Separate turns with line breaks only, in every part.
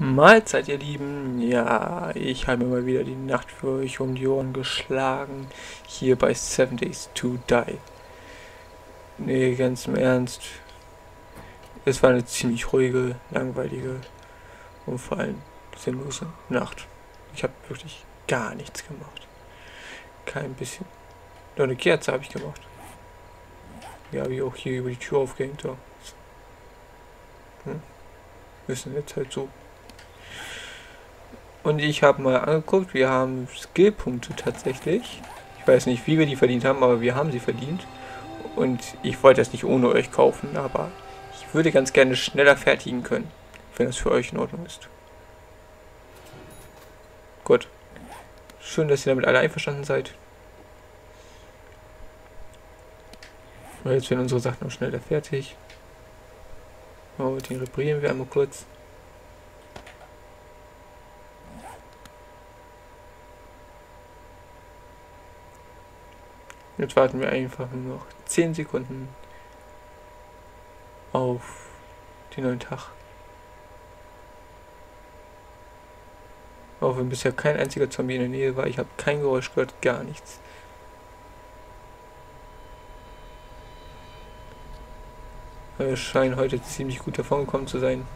Mahlzeit, ihr Lieben. Ja, ich habe mir mal wieder die Nacht für euch um die Ohren geschlagen. Hier bei Seven Days to Die. Nee, ganz im Ernst. Es war eine ziemlich ruhige, langweilige und vor allem sinnlose Nacht. Ich habe wirklich gar nichts gemacht. Kein bisschen. Nur eine Kerze habe ich gemacht. Die habe ich auch hier über die Tür aufgehängt. So. Hm. Ist jetzt halt so. Und ich habe mal angeguckt, wir haben Skillpunkte tatsächlich. Ich weiß nicht, wie wir die verdient haben, aber wir haben sie verdient. Und ich wollte das nicht ohne euch kaufen, aber ich würde ganz gerne schneller fertigen können, wenn das für euch in Ordnung ist. Gut. Schön, dass ihr damit alle einverstanden seid. Jetzt werden unsere Sachen noch schneller fertig. Oh, den reparieren wir einmal kurz. Jetzt warten wir einfach nur noch 10 Sekunden auf den neuen Tag. Auch wenn bisher kein einziger Zombie in der Nähe war, ich habe kein Geräusch gehört, gar nichts. Wir scheinen heute ziemlich gut davon gekommen zu sein.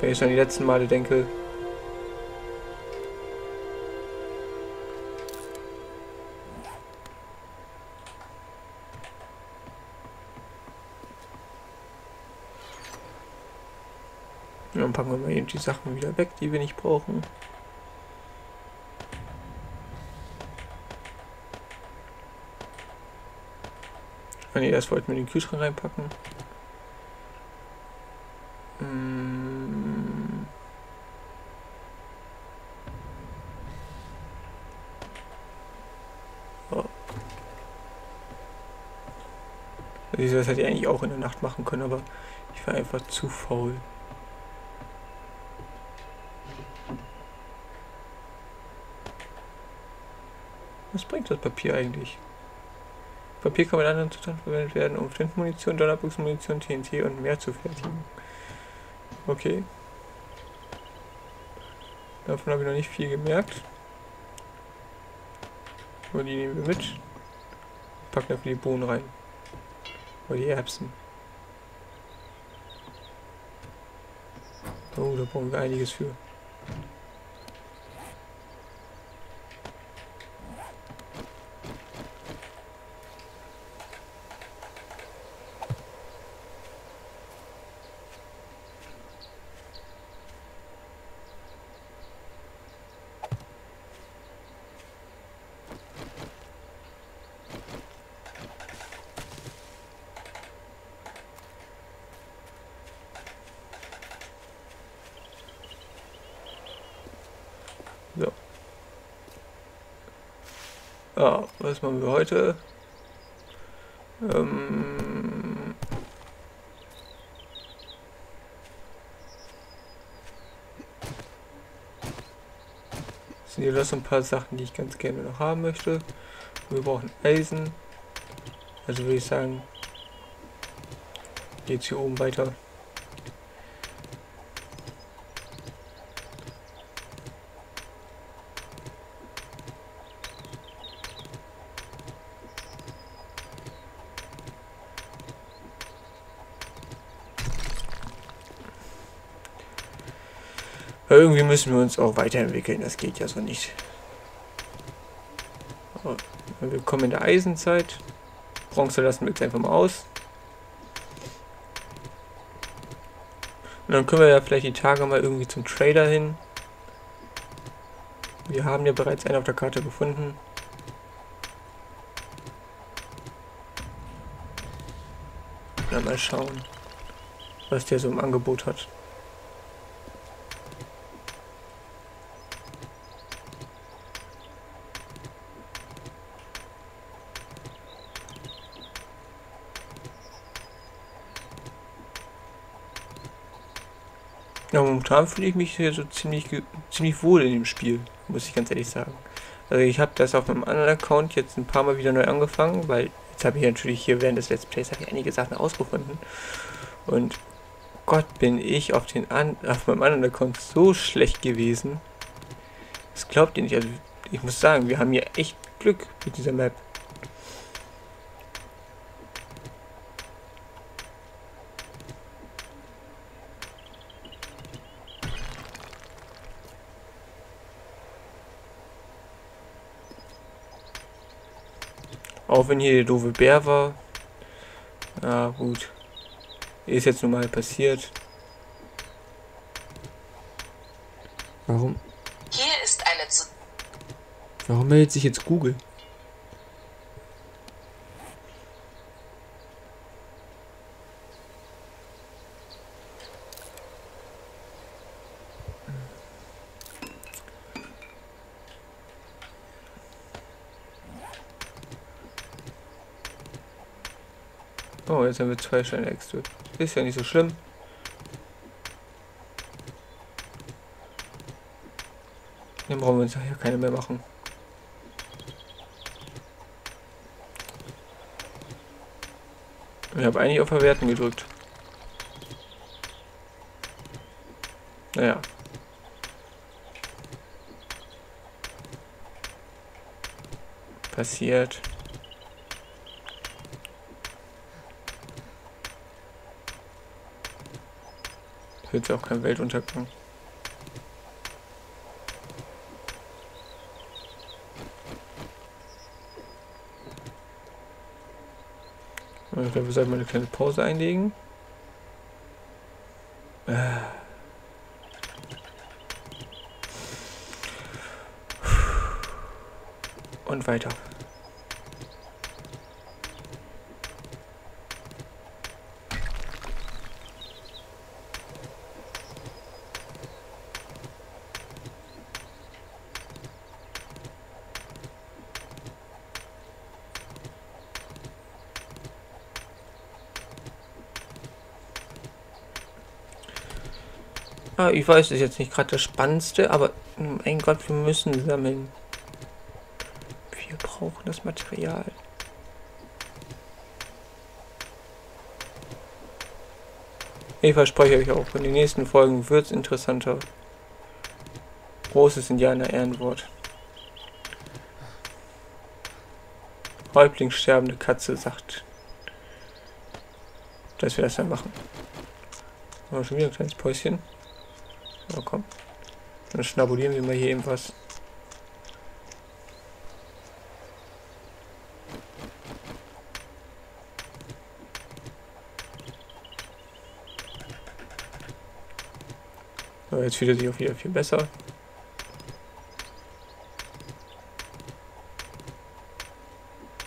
Wenn ich an die letzten Male denke, dann packen wir mal eben die Sachen wieder weg, die wir nicht brauchen. Ah ne, erst wollten wir den Kühlschrank reinpacken. Hm. Oh. Das hätte ich eigentlich auch in der Nacht machen können, aber ich war einfach zu faul. Was bringt das Papier eigentlich? Papier kann mit anderen Zuständen verwendet werden, um Flintmunition, Donnerbuchsmunition, TNT und mehr zu fertigen. Okay. Davon habe ich noch nicht viel gemerkt. Aber die nehmen wir mit. Packen dafür die Bohnen rein. Oder die Erbsen. Oh, da brauchen wir einiges für. So. Ja, was machen wir heute? Ähm sind hier noch so ein paar Sachen, die ich ganz gerne noch haben möchte. Wir brauchen Eisen. Also würde ich sagen, geht's hier oben weiter. Irgendwie müssen wir uns auch weiterentwickeln. Das geht ja so nicht. Willkommen in der Eisenzeit. Bronze lassen wir jetzt einfach mal aus. Und dann können wir ja vielleicht die Tage mal irgendwie zum Trader hin. Wir haben ja bereits einen auf der Karte gefunden. Dann mal schauen, was der so im Angebot hat. Ja, momentan fühle ich mich hier so ziemlich, ziemlich wohl in dem Spiel, muss ich ganz ehrlich sagen. Also ich habe das auf meinem anderen Account jetzt ein paar Mal wieder neu angefangen, weil jetzt habe ich natürlich hier während des Let's Plays ich einige Sachen ausgefunden. Und Gott, bin ich auf, den an auf meinem anderen Account so schlecht gewesen. Das glaubt ihr nicht. Also, ich muss sagen, wir haben hier echt Glück mit dieser Map. Auch wenn hier der doofe Bär war. Ja, gut. Ist jetzt nun mal passiert. Warum?
Hier ist eine zu
Warum meldet sich jetzt Google? Oh, jetzt haben wir zwei Steine extra. Ist ja nicht so schlimm. Dann brauchen wir uns ja keine mehr machen. Ich habe eigentlich auf Verwerten gedrückt. Naja. Passiert. Wird auch kein Weltuntergang. Ich glaube, wir sollten mal eine kleine Pause einlegen. Und weiter. Ah, ich weiß, das ist jetzt nicht gerade das Spannendste, aber mein Gott, wir müssen sammeln. Wir brauchen das Material. Ich verspreche euch auch, in den nächsten Folgen wird es interessanter. Großes Indianer-Ehrenwort. Häuptling sterbende Katze sagt, dass wir das dann machen. Aber schon wieder ein kleines Päuschen. Na komm. Dann schnabulieren wir mal hier eben was. So, jetzt fühlt er sich auch wieder viel besser.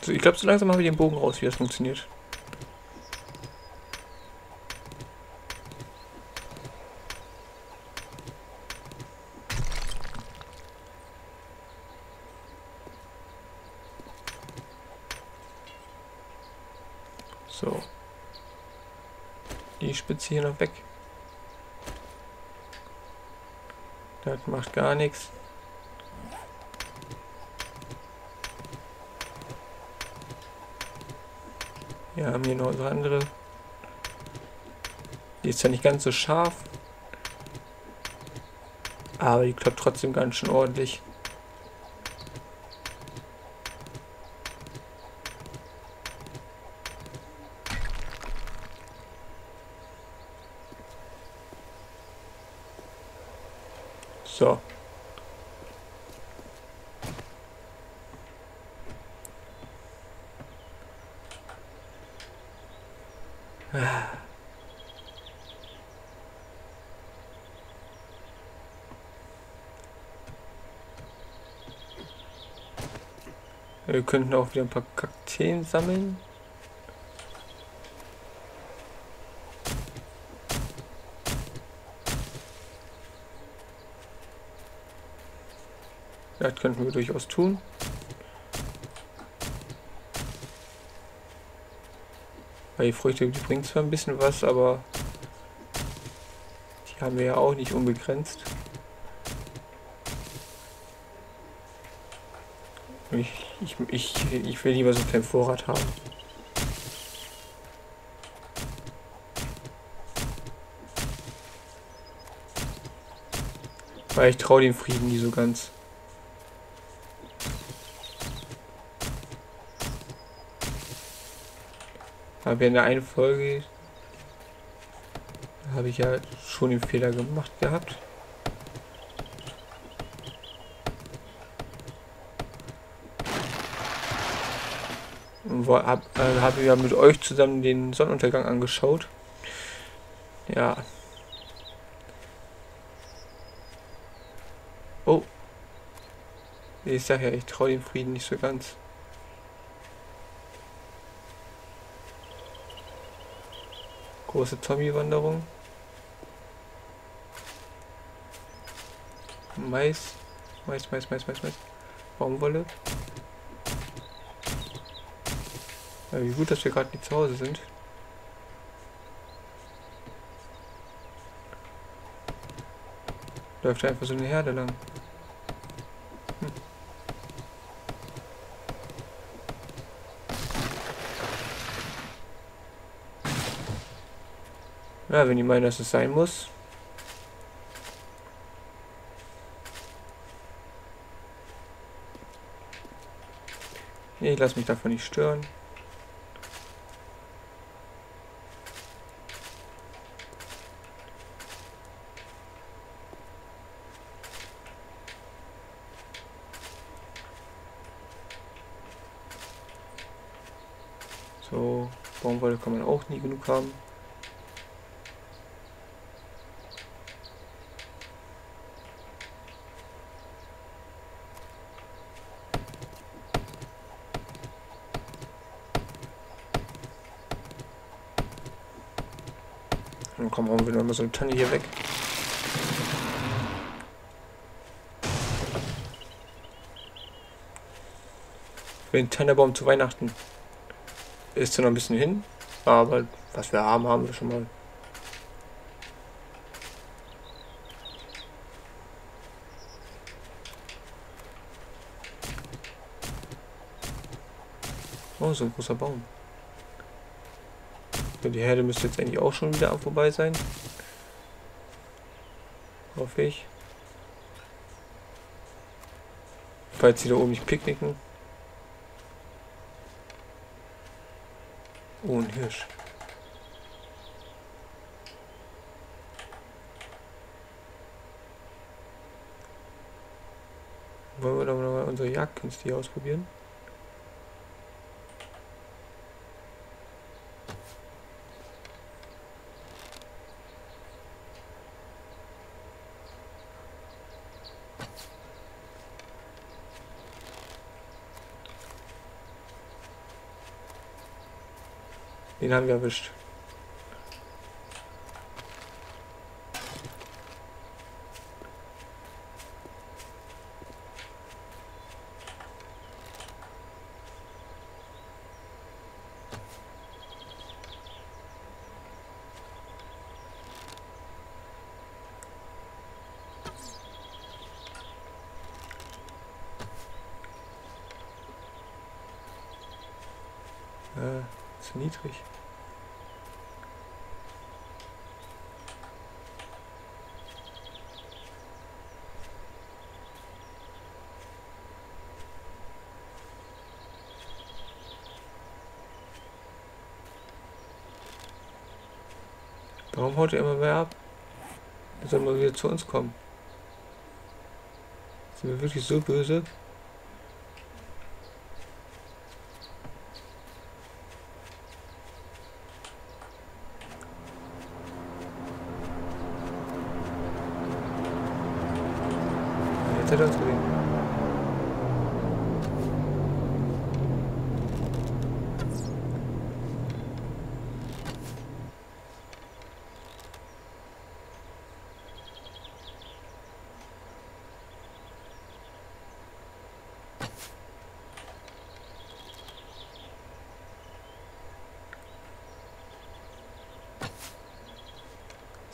So, ich glaube, so langsam haben wir den Bogen raus, wie das funktioniert. So. Die Spitze hier noch weg. Das macht gar nichts. Wir haben hier noch unsere andere. Die ist ja nicht ganz so scharf. Aber die klappt trotzdem ganz schön ordentlich. So. Wir könnten auch wieder ein paar Kakteen sammeln. Das könnten wir durchaus tun. Weil die Früchte, die bringen zwar ein bisschen was, aber die haben wir ja auch nicht unbegrenzt. Ich, ich, ich, ich will lieber so keinen Vorrat haben. Weil ich traue dem Frieden nie so ganz. Aber in der einen Folge habe ich ja schon den Fehler gemacht gehabt. habe äh, hab ja mit euch zusammen den Sonnenuntergang angeschaut. Ja. Oh. Ich sag ja, ich traue dem Frieden nicht so ganz. Große Zombie-Wanderung. Mais. Mais, Mais, Mais, Mais, Mais. Baumwolle. Ja, wie gut, dass wir gerade nicht zu Hause sind. Läuft einfach so eine Herde lang. Ja, wenn die meinen, dass es sein muss. Ich lasse mich davon nicht stören. So, Baumwolle kann man auch nie genug haben. Kommen wir wieder mal so eine Tanne hier weg. Den Tannebaum zu Weihnachten ist zwar noch ein bisschen hin, aber was wir haben, haben wir schon mal. Oh, so ein großer Baum. Die Herde müsste jetzt eigentlich auch schon wieder vorbei sein. Hoffe ich. Falls sie da oben nicht picknicken. Oh, ein Hirsch. Wollen wir doch mal unsere Jagdkünste hier ausprobieren? Den haben wir erwischt. Äh, zu niedrig. Warum haut er immer mehr ab? Er soll mal wieder zu uns kommen. Sind wir wirklich so böse?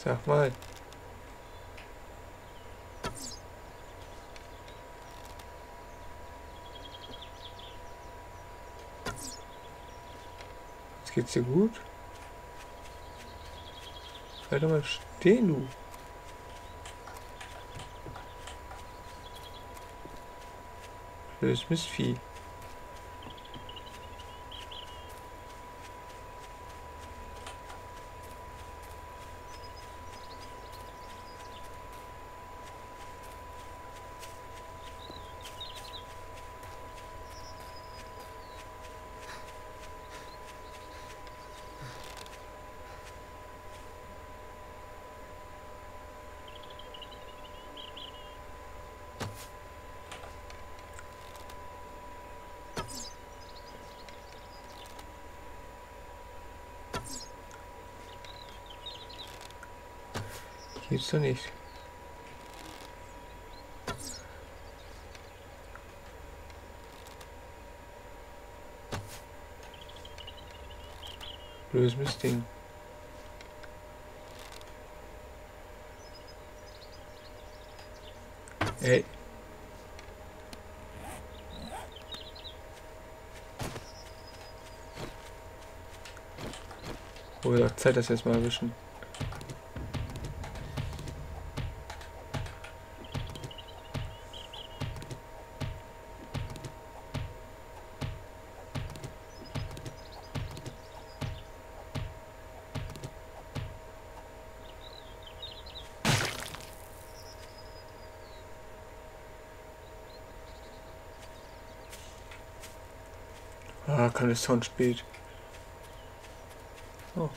Sag mal. Jetzt geht's dir gut? Bleib doch mal stehen, du. Blödes Mistvieh. Gibt's doch nicht. Blödes Mistding. Ey. Oh Zeit, das jetzt mal erwischen. Ah, keine Sound spät. Oh.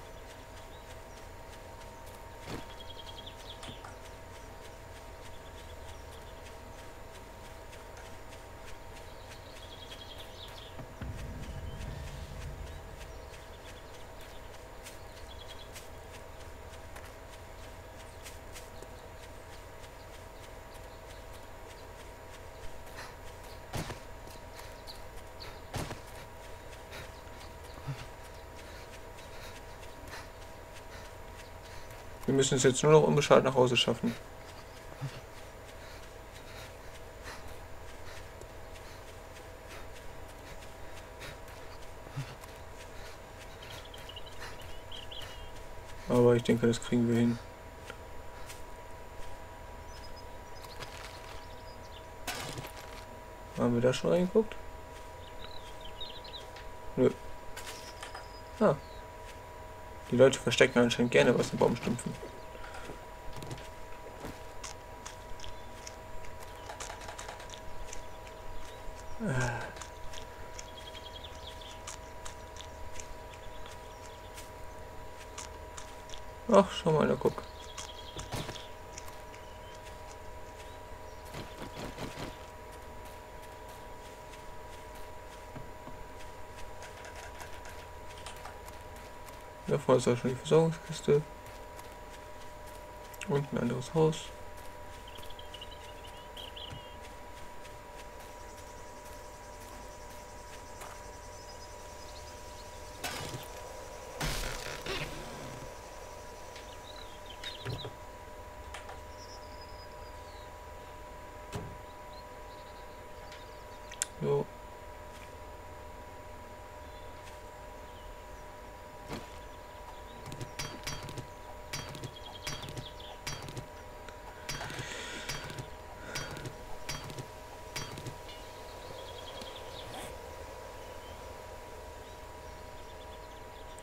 Müssen es jetzt nur noch unbeschadet nach Hause schaffen. Aber ich denke, das kriegen wir hin. Haben wir da schon reingeguckt? Nö. Ah. Die Leute verstecken anscheinend gerne was in Baumstümpfen. Ach, schau mal, da guck. Da vorne ist auch schon die Versorgungskiste. Und ein anderes Haus. Jo.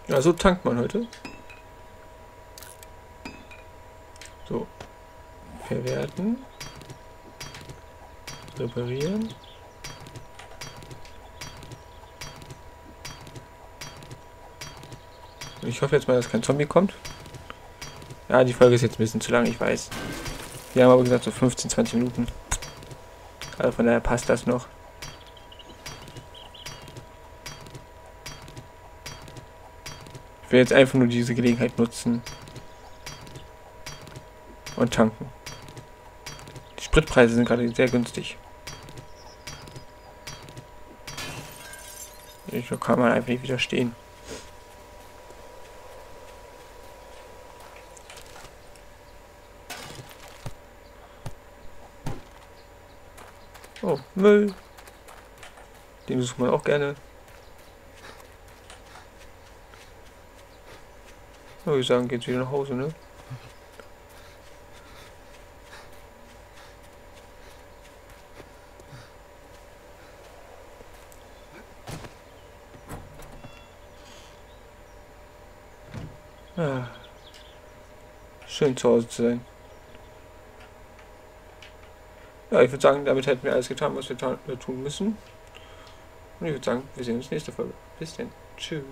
Ja, so tankt man heute. So. Verwerten. Reparieren. Ich hoffe jetzt mal, dass kein Zombie kommt. Ja, die Folge ist jetzt ein bisschen zu lang, ich weiß. Wir haben aber gesagt so 15, 20 Minuten. Also von daher passt das noch. Ich will jetzt einfach nur diese Gelegenheit nutzen. Und tanken. Die Spritpreise sind gerade sehr günstig. Ich kann man einfach nicht widerstehen. Oh, Müll. Den sucht man auch gerne. Oh, Würde ich sagen, geht's wieder nach Hause, ne? Ah. Schön zu Hause zu sein. Ja, ich würde sagen, damit hätten wir alles getan, was wir tun müssen. Und ich würde sagen, wir sehen uns nächste Folge. Bis dann. Tschüss.